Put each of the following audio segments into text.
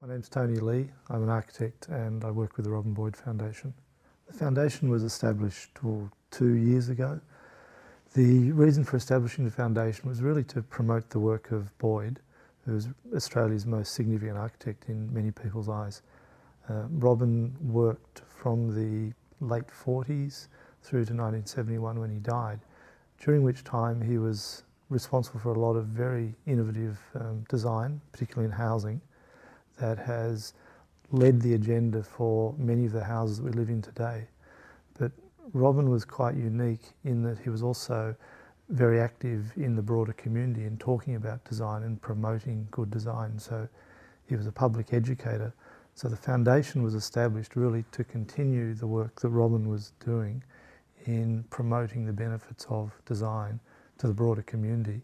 My name's Tony Lee. I'm an architect and I work with the Robin Boyd Foundation. The foundation was established two years ago. The reason for establishing the foundation was really to promote the work of Boyd, who's Australia's most significant architect in many people's eyes. Uh, Robin worked from the late 40s through to 1971 when he died, during which time he was responsible for a lot of very innovative um, design, particularly in housing, that has led the agenda for many of the houses that we live in today. But Robin was quite unique in that he was also very active in the broader community in talking about design and promoting good design. So he was a public educator. So the foundation was established really to continue the work that Robin was doing in promoting the benefits of design to the broader community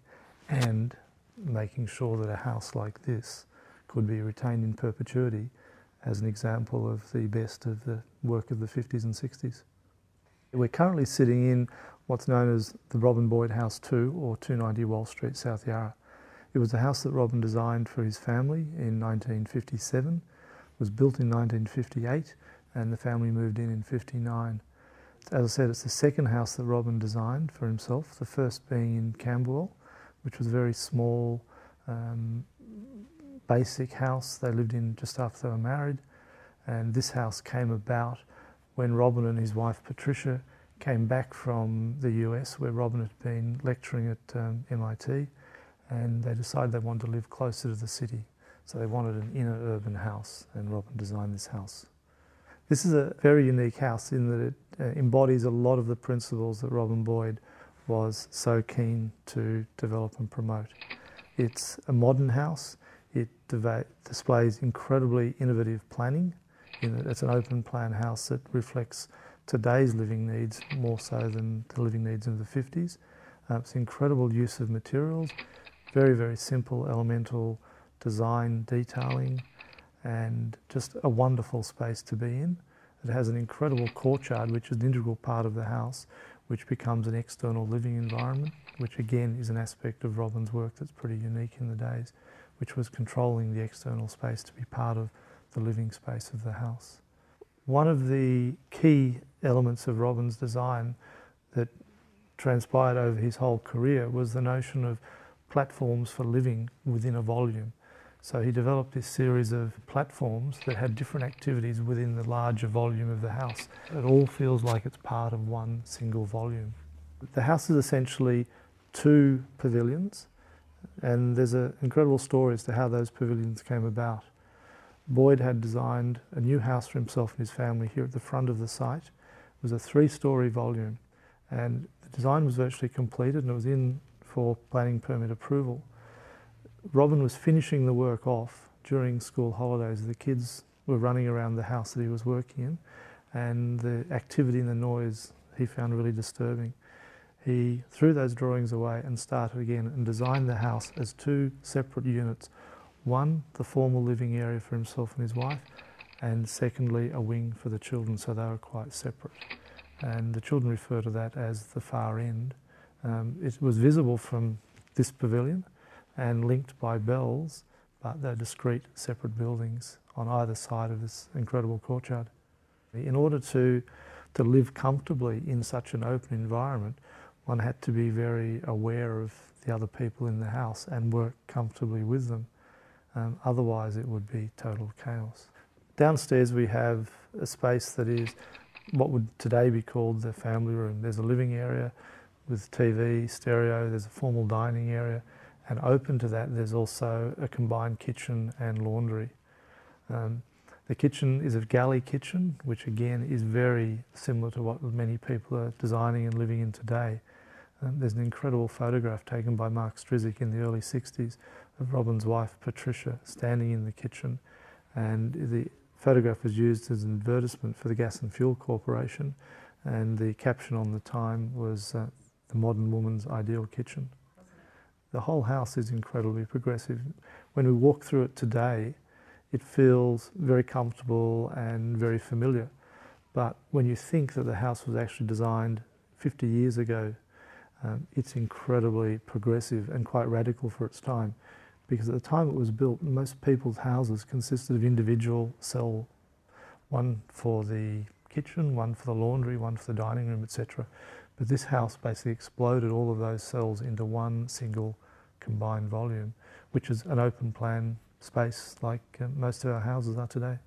and making sure that a house like this could be retained in perpetuity as an example of the best of the work of the 50s and 60s. We're currently sitting in what's known as the Robin Boyd House 2 or 290 Walsh Street, South Yarra. It was a house that Robin designed for his family in 1957, was built in 1958 and the family moved in in 59. As I said, it's the second house that Robin designed for himself, the first being in Camberwell, which was very small, um, basic house they lived in just after they were married. And this house came about when Robin and his wife Patricia came back from the US, where Robin had been lecturing at um, MIT, and they decided they wanted to live closer to the city. So they wanted an inner urban house, and Robin designed this house. This is a very unique house in that it uh, embodies a lot of the principles that Robin Boyd was so keen to develop and promote. It's a modern house. It displays incredibly innovative planning. It's an open plan house that reflects today's living needs more so than the living needs of the 50s. Uh, it's incredible use of materials, very, very simple elemental design detailing, and just a wonderful space to be in. It has an incredible courtyard, which is an integral part of the house, which becomes an external living environment, which again is an aspect of Robin's work that's pretty unique in the days, which was controlling the external space to be part of the living space of the house. One of the key elements of Robin's design that transpired over his whole career was the notion of platforms for living within a volume. So he developed this series of platforms that had different activities within the larger volume of the house. It all feels like it's part of one single volume. The house is essentially two pavilions, and there's an incredible story as to how those pavilions came about. Boyd had designed a new house for himself and his family here at the front of the site. It was a three-storey volume, and the design was virtually completed and it was in for planning permit approval. Robin was finishing the work off during school holidays. The kids were running around the house that he was working in, and the activity and the noise he found really disturbing. He threw those drawings away and started again and designed the house as two separate units. One, the formal living area for himself and his wife, and secondly, a wing for the children, so they were quite separate. And the children refer to that as the far end. Um, it was visible from this pavilion, and linked by bells, but they're discrete separate buildings on either side of this incredible courtyard. In order to, to live comfortably in such an open environment, one had to be very aware of the other people in the house and work comfortably with them. Um, otherwise, it would be total chaos. Downstairs, we have a space that is what would today be called the family room. There's a living area with TV, stereo, there's a formal dining area, and open to that, there's also a combined kitchen and laundry. Um, the kitchen is a galley kitchen, which again is very similar to what many people are designing and living in today. Um, there's an incredible photograph taken by Mark Strizic in the early 60s of Robin's wife Patricia standing in the kitchen and the photograph was used as an advertisement for the Gas and Fuel Corporation and the caption on the time was uh, the modern woman's ideal kitchen. The whole house is incredibly progressive. When we walk through it today, it feels very comfortable and very familiar. But when you think that the house was actually designed 50 years ago, um, it's incredibly progressive and quite radical for its time. because at the time it was built, most people's houses consisted of individual cell, one for the kitchen, one for the laundry, one for the dining room, etc. But this house basically exploded all of those cells into one single combined volume, which is an open plan space like uh, most of our houses are today.